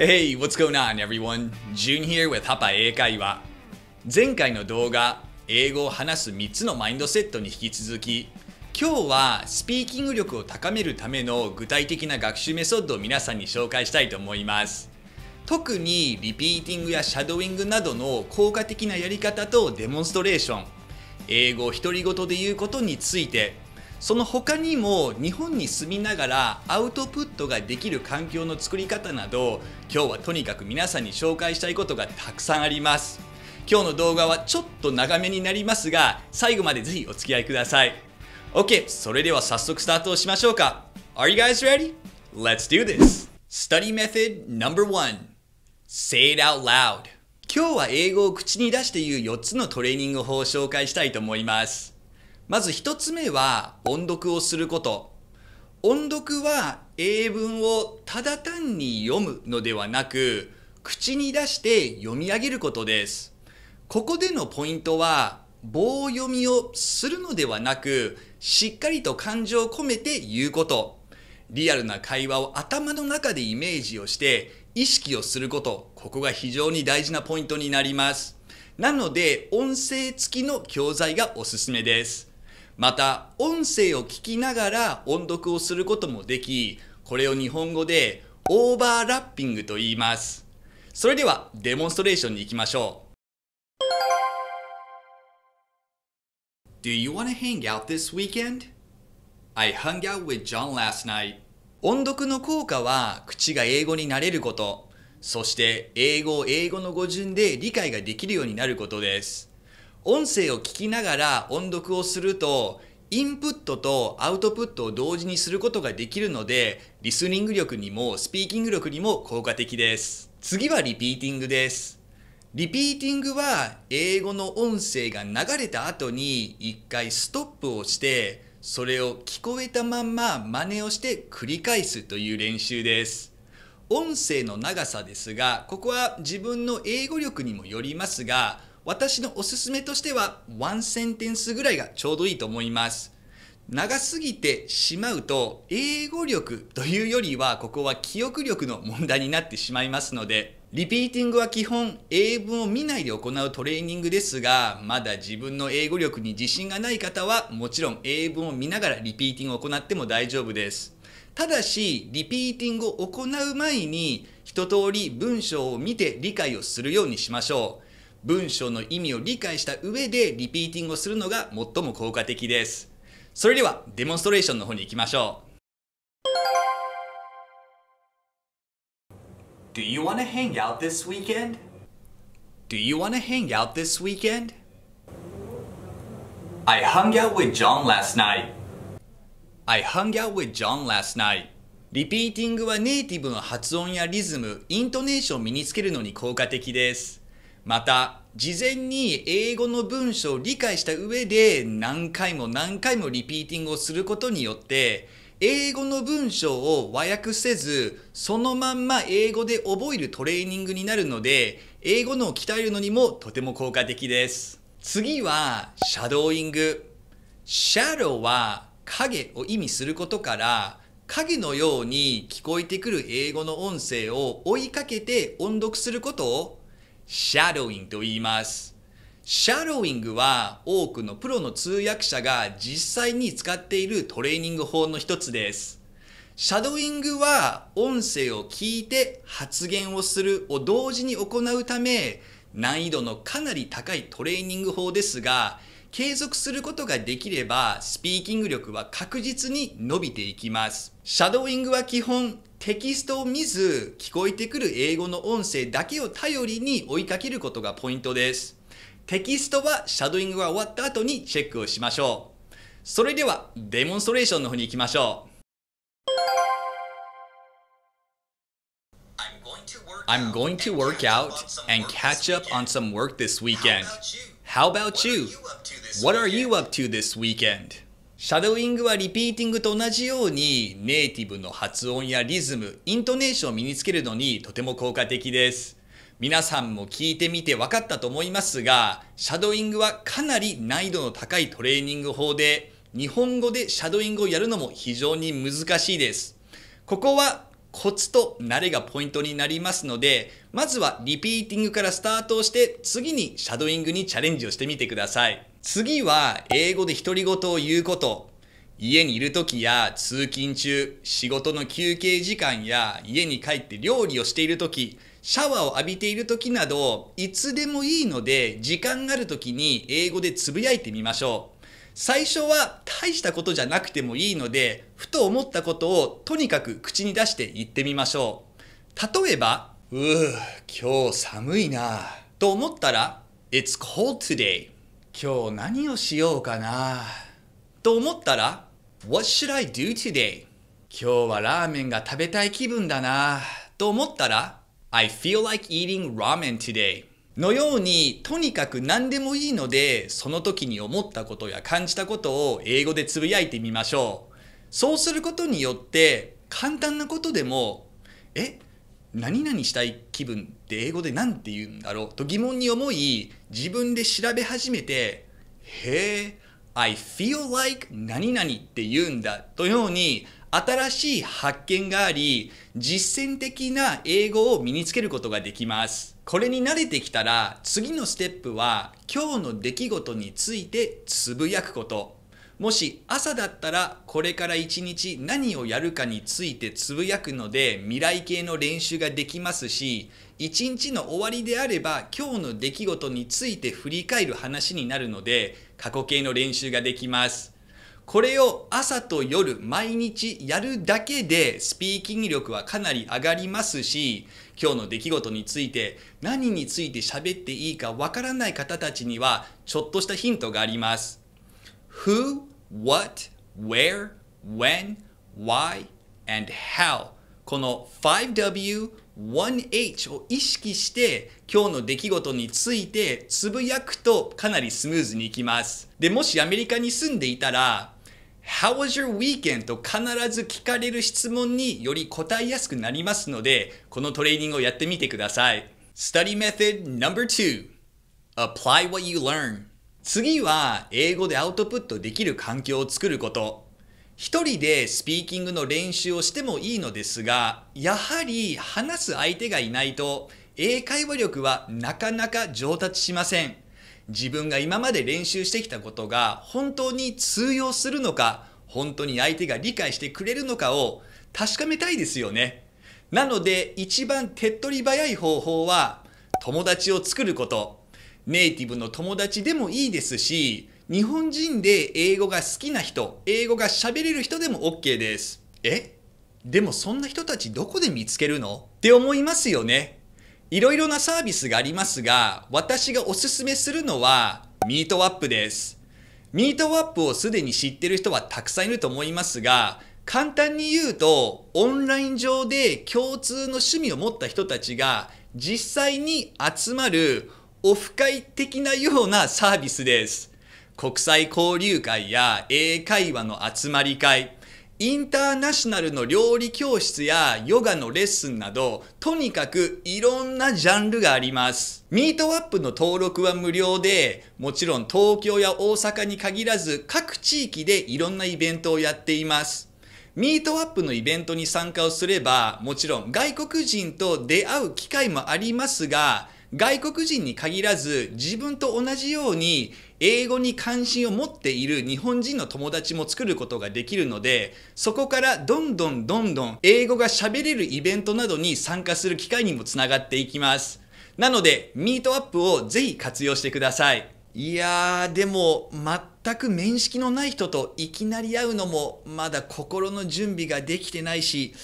Hey, what's going on, everyone? Jun here with ハパ英会話。前回の動画、英語を話す3つのマインドセットに引き続き、今日はスピーキング力を高めるための具体的な学習メソッドを皆さんに紹介したいと思います。特にリピーティングやシャドウイングなどの効果的なやり方とデモンストレーション、英語を独り言で言うことについて、その他にも日本に住みながらアウトプットができる環境の作り方など今日はとにかく皆さんに紹介したいことがたくさんあります。今日の動画はちょっと長めになりますが最後までぜひお付き合いください。OK それでは早速スタートしましょうか。Are you guys ready? Let's do this! Study method number one. Say it out loud. 今日は英語を口に出して言う4つのトレーニング法を紹介したいと思います。まず一つ目は音読をすること。音読は英文をただ単に読むのではなく、口に出して読み上げることです。ここでのポイントは、棒読みをするのではなく、しっかりと感情を込めて言うこと。リアルな会話を頭の中でイメージをして意識をすること。ここが非常に大事なポイントになります。なので、音声付きの教材がおすすめです。また音声を聞きながら音読をすることもできこれを日本語でオーバーラッピングと言います。それではデモンストレーションに行きましょう。Do you want to hang out this weekend? I hung out with John last night. 音読の効果は口が英語になれること。そして英語を英語の語順で理解ができるようになることです。音声を聞きながら音読をするとインプットとアウトプットを同時にすることができるのでリスニング力にもスピーキング力にも効果的です。次はリピーティングです。リピーティングは英語の音声が流れた後に一回ストップをしてそれを聞こえたまんま真似をして繰り返すという練習です。音声の長さですがここは自分の英語力にもよりますが私のおすすめとしてはワンセンテンスぐらいがちょうどいいと思います。長すぎてしまうと英語力というよりはここは記憶力の問題になってしまいますのでリピーティングは基本英文を見ないで行うトレーニングですがまだ自分の英語力に自信がない方はもちろん英文を見ながらリピーティングを行っても大丈夫です。ただしリピーティングを行う前に一通り文章を見て理解をするようにしましょう。文章の意味を理解した上でリピーティングをするのが最も効果的です。それではデモンストレーションの方に行きましょう。Do you want to hang out this weekend? Do you want to hang out this weekend? I hung out with John last night. I hung out with John last night. リピーティングはネイティブの発音やリズム、イントネーションを身につけるのに効果的です。また事前に英語の文章を理解した上で何回も何回もリピーティングをすることによって英語の文章を和訳せずそのまんま英語で覚えるトレーニングになるので英語のを鍛えるのにもとても効果的です。次はシャドーイング。シャドウは影を意味することから影のように聞こえてくる英語の音声を追いかけて音読することをシャドウイングと言います。シャドウイングは多くのプロの通訳者が実際に使っているトレーニング法の一つです。シャドウイングは音声を聞いて発言をするを同時に行うため難易度のかなり高いトレーニング法ですが継続することができればスピーキング力は確実に伸びていきます。シャドウイングは基本テキストを見ず聞こえてくる英語の音声だけを頼りに追いかけることがポイントです。テキストはシャドウイングが終わった後にチェックをしましょう。それではデモンストレーションの方に行きましょう。I'm going to work out and catch up on some work this weekend. How about you? What are you? up to this weekend? シャドウイングはリピーティングと同じようにネイティブの発音やリズム、イントネーションを身につけるのにとても効果的です。皆さんも聞いてみて分かったと思いますが、シャドウイングはかなり難易度の高いトレーニング法で、日本語でシャドウイングをやるのも非常に難しいです。ここはコツと慣れがポイントになりますので、まずはリピーティングからスタートをして、次にシャドーイングにチャレンジをしてみてください。次は、英語で独り言を言うこと。家にいる時や通勤中、仕事の休憩時間や家に帰って料理をしている時、シャワーを浴びている時など、いつでもいいので、時間がある時に英語でつぶやいてみましょう。最初は大したことじゃなくてもいいので、ふと思ったことをとにかく口に出して言ってみましょう。例えば、うぅ、今日寒いなと思ったら、It's cold today. 今日何をしようかなと思ったら、What should I do today? 今日はラーメンが食べたい気分だなと思ったら、I feel like eating ramen today. のようにとにかく何でもいいのでその時に思ったことや感じたことを英語でつぶやいてみましょう。そうすることによって簡単なことでもえ何々したい気分って英語で何て言うんだろうと疑問に思い自分で調べ始めてへえ I feel like 何々って言うんだというように新しい発見があり実践的な英語を身につけることができます。これに慣れてきたら次のステップは今日の出来事についてつぶやくこと。もし朝だったらこれから一日何をやるかについてつぶやくので未来系の練習ができますし一日の終わりであれば今日の出来事について振り返る話になるので過去形の練習ができます。これを朝と夜毎日やるだけでスピーキング力はかなり上がりますし今日の出来事について何について喋っていいかわからない方たちにはちょっとしたヒントがあります Who, what, where, when, why, and how この 5W 1H を意識して今日の出来事についてつぶやくとかなりスムーズにいきます。で、もしアメリカに住んでいたら How was your weekend? と必ず聞かれる質問により答えやすくなりますので、このトレーニングをやってみてください。Study Method number two. Apply what you learn 次は英語でアウトプットできる環境を作ること。一人でスピーキングの練習をしてもいいのですが、やはり話す相手がいないと英会話力はなかなか上達しません。自分が今まで練習してきたことが本当に通用するのか、本当に相手が理解してくれるのかを確かめたいですよね。なので一番手っ取り早い方法は友達を作ること。ネイティブの友達でもいいですし、日本人で英語が好きな人、英語が喋れる人でも OK です。え？でもそんな人たちどこで見つけるの？って思いますよね。いろいろなサービスがありますが、私がおすすめするのは、ミートアップです。ミートアップをすでに知ってる人はたくさんいると思いますが、簡単に言うと、オンライン上で共通の趣味を持った人たちが実際に集まるオフ会的なようなサービスです。国際交流会や英会話の集まり会、インターナショナルの料理教室やヨガのレッスンなど、とにかくいろんなジャンルがあります。ミートアップの登録は無料で、もちろん東京や大阪に限らず各地域でいろんなイベントをやっています。ミートアップのイベントに参加をすれば、もちろん外国人と出会う機会もありますが、外国人に限らず自分と同じように英語に関心を持っている日本人の友達も作ることができるのでそこからどんどんどんどん英語が喋れるイベントなどに参加する機会にもつながっていきます。なのでミートアップをぜひ活用してください。いやーでも全く面識のない人といきなり会うのもまだ心の準備ができてないし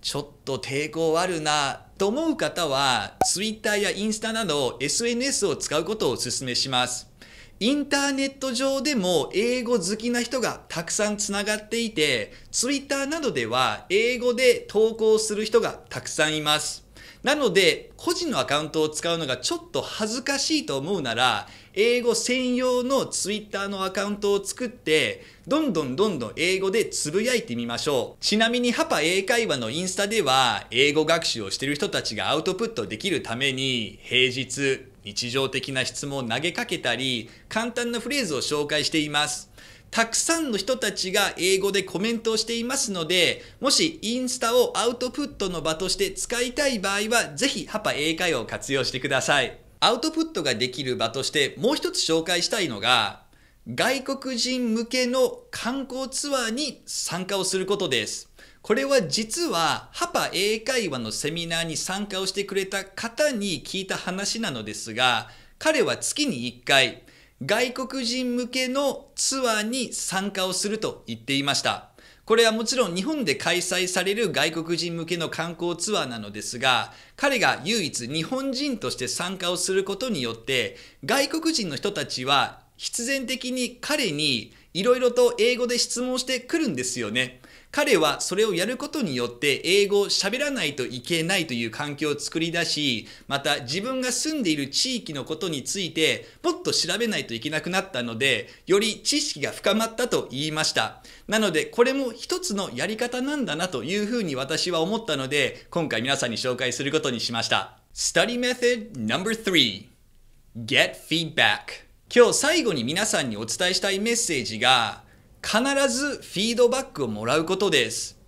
ちょっと抵抗あるな。と思う方は Twitter やインスタなど SNS を使うことをお勧めします。インターネット上でも英語好きな人がたくさんつながっていて Twitter などでは英語で投稿する人がたくさんいます。なので個人のアカウントを使うのがちょっと恥ずかしいと思うなら英語専用の Twitter のアカウントを作って、どんどんどんどん英語でつぶやいてみましょう。ちなみにハパ英会話のインスタでは、英語学習をしている人たちがアウトプットできるために、平日、日常的な質問を投げかけたり、簡単なフレーズを紹介しています。たくさんの人たちが英語でコメントをしていますので、もしインスタをアウトプットの場として使いたい場合は、ぜひハパ英会話を活用してください。アウトプットができる場としてもう一つ紹介したいのが、外国人向けの観光ツアーに参加をすることです。これは実はハパ英会話のセミナーに参加をしてくれた方に聞いた話なのですが、彼は月に1回外国人向けのツアーに参加をすると言っていました。これはもちろん日本で開催される外国人向けの観光ツアーなのですが、彼が唯一日本人として参加をすることによって、外国人の人たちは必然的に彼にいろいろと英語で質問してくるんですよね。彼はそれをやることによって英語を喋らないといけないという環境を作り出し、また自分が住んでいる地域のことについてもっと調べないといけなくなったので、より知識が深まったと言いました。なのでこれも一つのやり方なんだなというふうに私は思ったので、今回皆さんに紹介することにしました。Study Method No.3 Get Feedback 今日最後に皆さんにお伝えしたいメッセージが必ずフィードバックをもらうことです。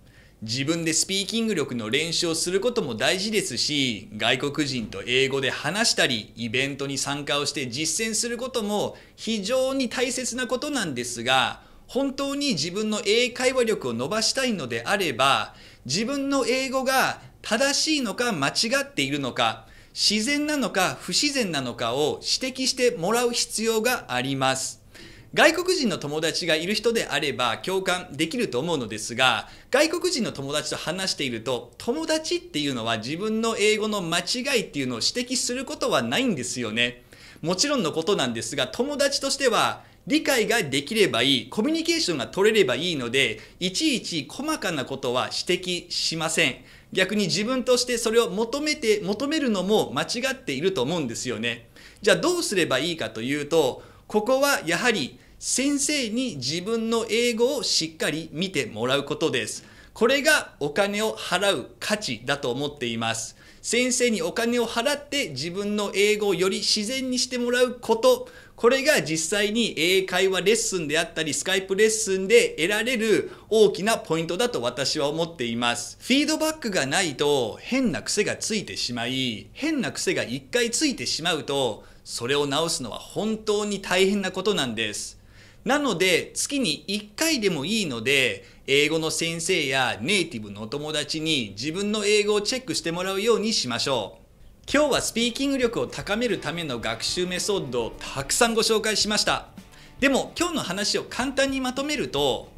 自分でスピーキング力の練習をすることも大事ですし、外国人と英語で話したり、イベントに参加をして実践することも非常に大切なことなんですが、本当に自分の英会話力を伸ばしたいのであれば、自分の英語が正しいのか間違っているのか、自然なのか不自然なのかを指摘してもらう必要があります。外国人の友達がいる人であれば共感できると思うのですが、外国人の友達と話していると、友達っていうのは自分の英語の間違いっていうのを指摘することはないんですよね。もちろんのことなんですが、友達としては理解ができればいい、コミュニケーションが取れればいいので、いちいち細かなことは指摘しません。逆に自分としてそれを求めて、求めるのも間違っていると思うんですよね。じゃあどうすればいいかというと、ここはやはり先生に自分の英語をしっかり見てもらうことです。これがお金を払う価値だと思っています。先生にお金を払って自分の英語をより自然にしてもらうこと、これが実際に英会話レッスンであったり、スカイプレッスンで得られる大きなポイントだと私は思っています。フィードバックがないと変な癖がついてしまい、変な癖が一回ついてしまうと、それを直すのは本当に大変なことなんです。なので月に1回でもいいので英語の先生やネイティブのお友達に自分の英語をチェックしてもらうようにしましょう今日はスピーキング力を高めるための学習メソッドをたくさんご紹介しました。でも今日の話を簡単にまとめると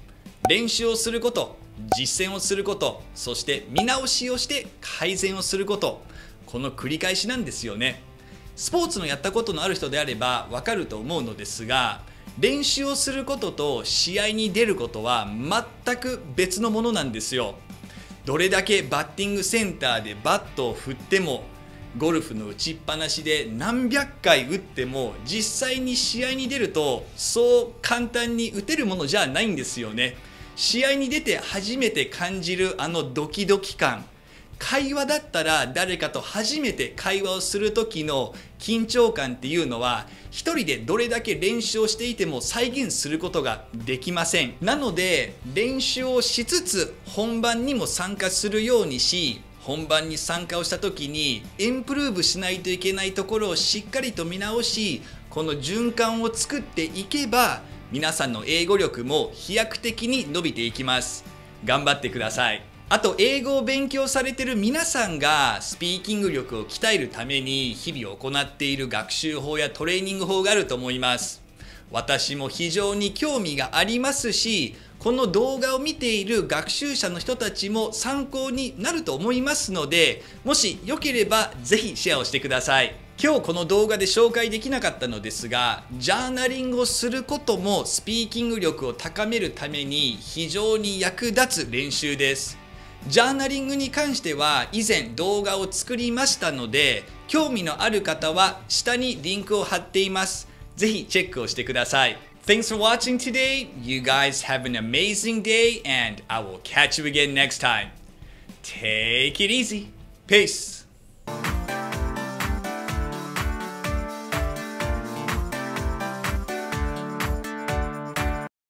練習をすること実践をすることそして見直しをして改善をすることこの繰り返しなんですよね。スポーツのやったことのある人であればわかると思うのですが練習をすることと試合に出ることは全く別のものなんですよ。どれだけバッティングセンターでバットを振ってもゴルフの打ちっぱなしで何百回打っても実際に試合に出るとそう簡単に打てるものじゃないんですよね。試合に出て初めて感じるあのドキドキ感。会話だったら誰かと初めて会話をする時の緊張感っていうのは一人でどれだけ練習をしていても再現することができません。なので練習をしつつ本番にも参加するようにし本番に参加をした時にインプルーブしないといけないところをしっかりと見直しこの循環を作っていけば皆さんの英語力も飛躍的に伸びていきます。頑張ってください。あと英語を勉強されてる皆さんがスピーキング力を鍛えるために日々行っている学習法やトレーニング法があると思います。私も非常に興味がありますしこの動画を見ている学習者の人たちも参考になると思いますのでもしよければぜひシェアをしてください。今日この動画で紹介できなかったのですがジャーナリングをすることもスピーキング力を高めるために非常に役立つ練習です。ジャーナリングに関しては以前動画を作りましたので興味のある方は下にリンクを貼っています。ぜひチェックをしてください Thanks for watching today. You guys have an amazing day and I will catch you again next time. Take it easy. Peace.